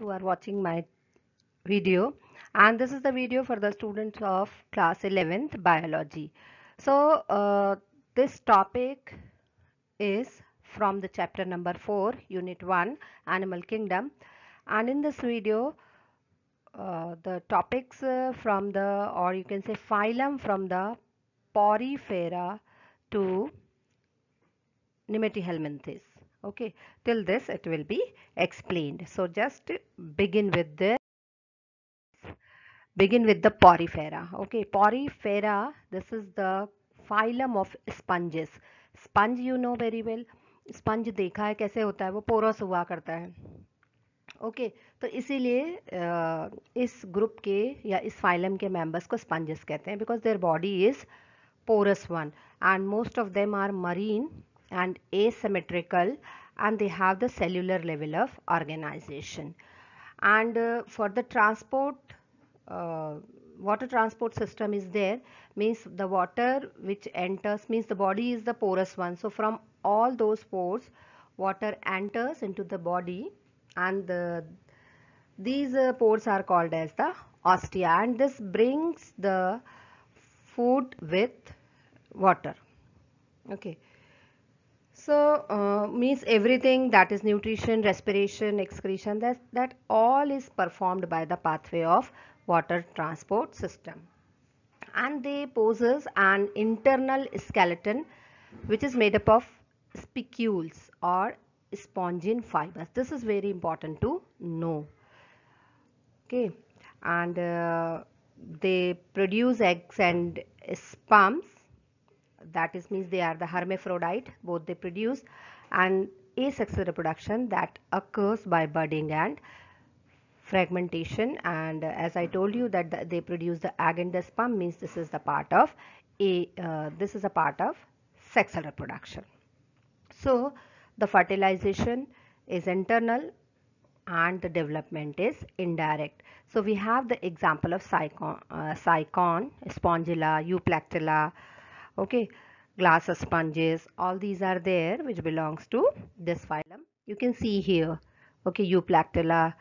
who are watching my video. And this is the video for the students of class 11th biology. So uh, this topic is from the chapter number 4 unit 1 animal kingdom. And in this video uh, the topics uh, from the or you can say phylum from the porifera to Nemathelminthes okay till this it will be explained so just begin with this begin with the porifera okay porifera this is the phylum of sponges sponge you know very well sponge देखा है कैसे होता है वो porous हुआ करता है okay okay, तो इसीलिए इस ग्रुप के या इस फाइलम के मेंबर्स को स्पंजेस कहते हैं because their body is porous one and most of them are marine and asymmetrical and they have the cellular level of organization. And uh, for the transport uh, water transport system is there means the water which enters means the body is the porous one. So from all those pores water enters into the body and the, these uh, pores are called as the ostia and this brings the food with water. Okay so uh, means everything that is nutrition respiration excretion that that all is performed by the pathway of water transport system. And they poses an internal skeleton which is made up of spicules or spongin fibers. This is very important to know. Okay. And uh, they produce eggs and sperms that is means they are the hermaphrodite both they produce and asexual reproduction that occurs by budding and fragmentation and uh, as I told you that the, they produce the egg and the sperm means this is the part of a uh, this is a part of sexual reproduction. So the fertilization is internal and the development is indirect. So we have the example of sycon, uh, sycon spongilla, euplectella, okay glass sponges all these are there which belongs to this phylum. You can see here okay euplectella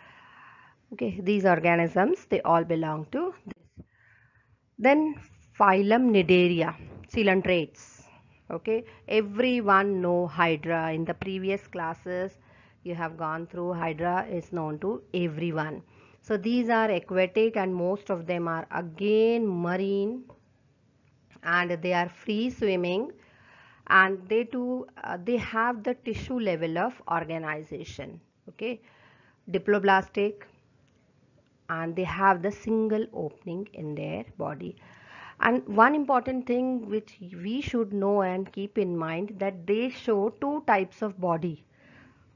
okay these organisms they all belong to this. Then phylum cnidaria coelenterates okay everyone know hydra. In the previous classes you have gone through hydra is known to everyone. So these are aquatic and most of them are again marine and they are free swimming and they too uh, they have the tissue level of organization okay? Diploblastic and they have the single opening in their body. And one important thing which we should know and keep in mind that they show two types of body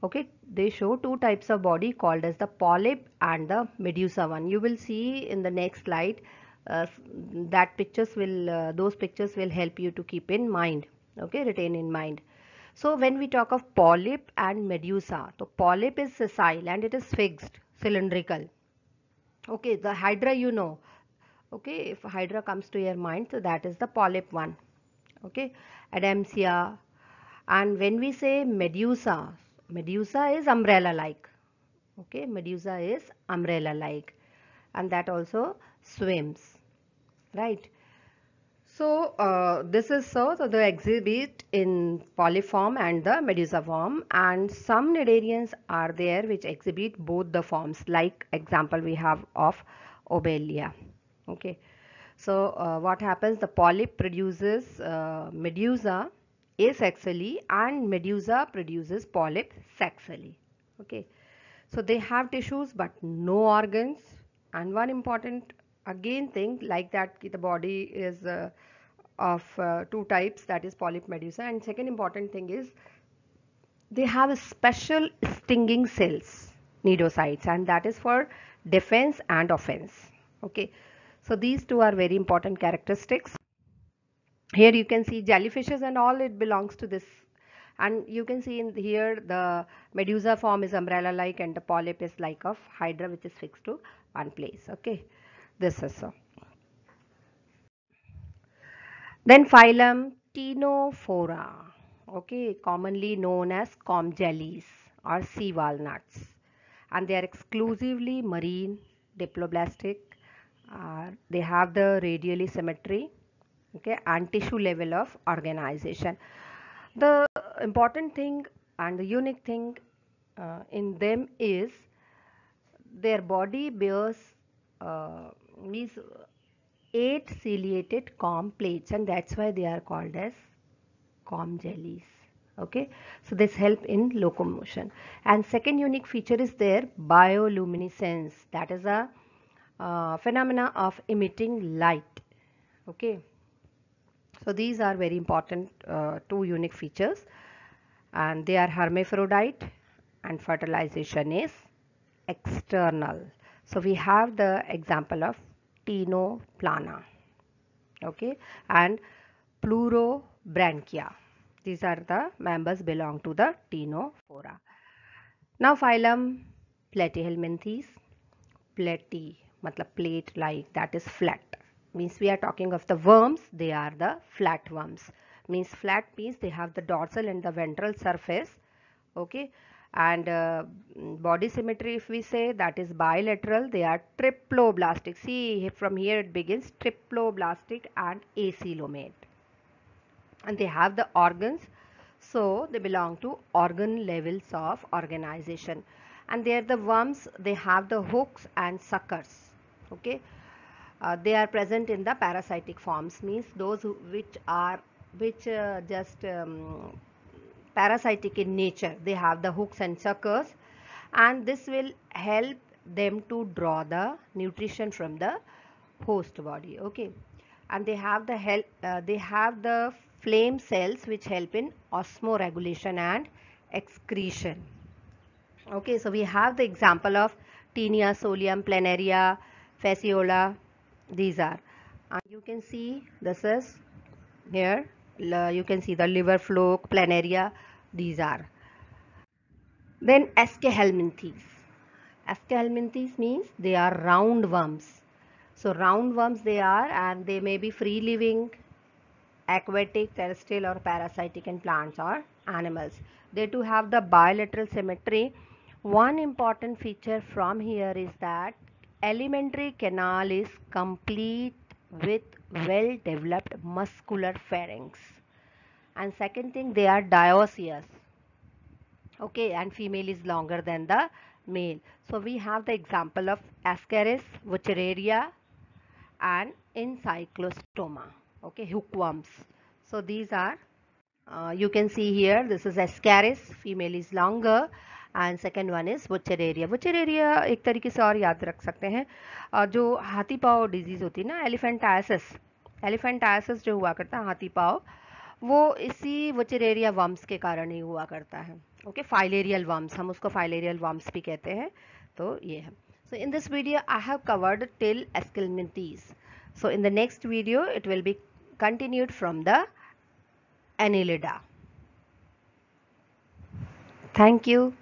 okay? They show two types of body called as the polyp and the medusa one. You will see in the next slide uh, that pictures will uh, those pictures will help you to keep in mind okay retain in mind. So when we talk of polyp and medusa so polyp is sessile and it is fixed cylindrical. Okay the hydra you know. Okay if hydra comes to your mind so that is the polyp one. Okay adamsia. And when we say medusa medusa is umbrella like okay medusa is umbrella like and that also swims right. So uh, this is so, the exhibit in polyform and the medusa form and some cnidarians are there which exhibit both the forms like example we have of obelia. Okay. So uh, what happens the polyp produces uh, medusa asexually and medusa produces polyp sexually. Okay. So they have tissues but no organs. And one important again think like that the body is uh, of uh, two types that is polyp medusa. And second important thing is they have special stinging cells cnidocytes and that is for defense and offense. Okay? So these two are very important characteristics. Here you can see jellyfishes and all it belongs to this. And you can see in here the medusa form is umbrella like and the polyp is like of hydra which is fixed to one place. Okay this is so. Then phylum Ctenophora, okay, commonly known as comb jellies or sea walnuts. and they are exclusively marine diploblastic uh, they have the radially symmetry okay and tissue level of organization the important thing and the unique thing uh, in them is their body bears uh, means eight ciliated comb plates and that's why they are called as comb jellies okay? So this help in locomotion. And second unique feature is their bioluminescence. That is a uh, phenomena of emitting light okay? So these are very important uh, two unique features. And they are hermaphrodite and fertilization is external. So we have the example of Ctenoplana okay and Pleurobrachia these are the members belong to the Ctenophora. Now phylum Platyhelminthes. Platy, matlab plate like that is flat. Means we are talking of the worms, they are the flat worms. Means flat means they have the dorsal and the ventral surface. Okay. And uh, body symmetry if we say that is bilateral, they are triploblastic. See from here it begins triploblastic and acoelomate and they have the organs so they belong to organ levels of organization. And they are the worms they have the hooks and suckers okay? Uh, they are present in the parasitic forms means those which are which uh, just um, parasitic in nature they have the hooks and suckers and this will help them to draw the nutrition from the host body okay and they have the help uh, they have the flame cells which help in osmoregulation and excretion. Okay, so we have the example of Taenia, Solium, Planaria, Fasciola. These are. And you can see this is here. You can see the liver fluke, Planaria. These are. Then Aschelminthes. Aschelminthes means they are round worms. So round worms they are and they may be free living aquatic, terrestrial or parasitic in plants or animals. They too have the bilateral symmetry. One important feature from here is that alimentary canal is complete with well developed muscular pharynx. And second thing they are dioecious. Okay and female is longer than the male. So we have the example of Ascaris, Wuchereria and Encyclostoma okay hookworms so these are uh, you can see here this is ascaris female is longer and second one is Wuchereria Wuchereria एक तरीके से और याद रख सकते हैं और जो हाथी पाव डिज़ीज़ होती है ना एलिफेंटाइसिस एलिफेंटाइसिस जो हुआ करता है, हाथी पाव, वो इसी वचरेरिया वम्स के कारण ही हुआ करता है ओके, फाइलेरियल वम्स हम उसको फाइलेरियल वम्स भी कहते हैं तो ये है so in this video I have covered till aschelminthes so in the next video it will be continued from the Annelida. Thank you.